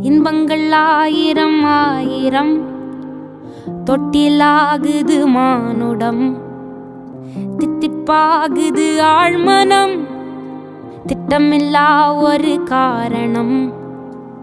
இன்பங்கள் ஆயிரம் ஆயிரம். தொட்டிலாகுது மானுடம். தித்திப்பாகுது ஆழ்மனம். திட்டமில்லா ஒரு காரணம்.